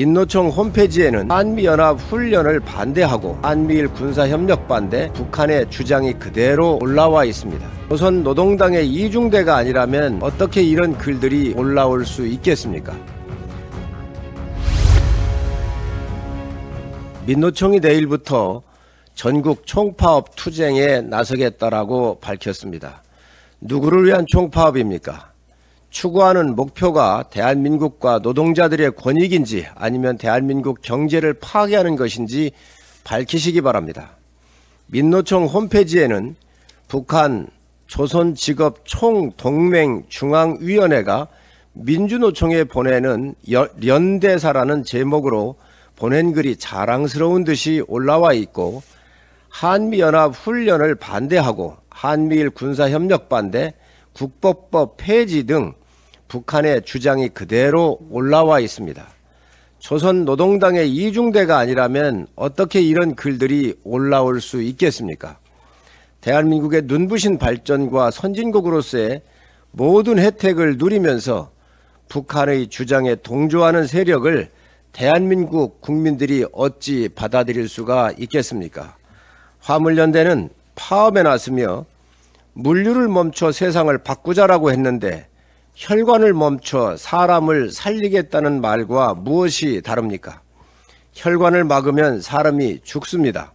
인노총 홈페이지에는 한미연합 훈련을 반대하고 한미일 군사협력 반대 북한의 주장이 그대로 올라와 있습니다. 조선 노동당의 이중대가 아니라면 어떻게 이런 글들이 올라올 수 있겠습니까? 민노총이 내일부터 전국 총파업 투쟁에 나서겠다라고 밝혔습니다. 누구를 위한 총파업입니까? 추구하는 목표가 대한민국과 노동자들의 권익인지 아니면 대한민국 경제를 파괴하는 것인지 밝히시기 바랍니다. 민노총 홈페이지에는 북한 조선직업 총동맹 중앙위원회가 민주노총에 보내는 여- 연대사라는 제목으로 보낸 글이 자랑스러운 듯이 올라와 있고 한미연합 훈련을 반대하고 한미일 군사협력 반대, 국법법 폐지 등 북한의 주장이 그대로 올라와 있습니다. 조선 노동당의 이중대가 아니라면 어떻게 이런 글들이 올라올 수 있겠습니까? 대한민국의 눈부신 발전과 선진국으로서의 모든 혜택을 누리면서 북한의 주장에 동조하는 세력을 대한민국 국민들이 어찌 받아들일 수가 있겠습니까? 화물연대는 파업에 나서며 물류를 멈춰 세상을 바꾸자라고 했는데 혈관을 멈춰 사람을 살리겠다는 말과 무엇이 다릅니까? 혈관을 막으면 사람이 죽습니다.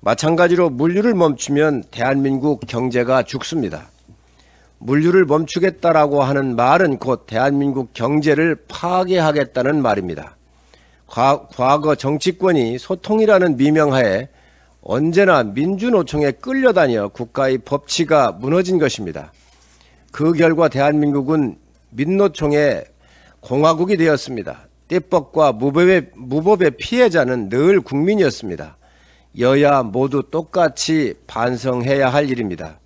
마찬가지로 물류를 멈추면 대한민국 경제가 죽습니다. 물류를 멈추겠다라고 하는 말은 곧 대한민국 경제를 파괴하겠다는 말입니다. 과, 과거 정치권이 소통이라는 미명하에 언제나 민주노총에 끌려다녀 국가의 법치가 무너진 것입니다. 그 결과 대한민국은 민노총의 공화국이 되었습니다. 떼법과 무법의, 무법의 피해자는 늘 국민이었습니다. 여야 모두 똑같이 반성해야 할 일입니다.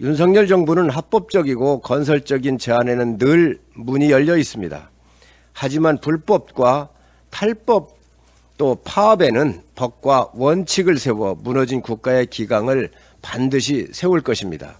윤석열 정부는 합법적이고 건설적인 제안에는 늘 문이 열려 있습니다. 하지만 불법과 탈법 또 파업에는 법과 원칙을 세워 무너진 국가의 기강을 반드시 세울 것입니다.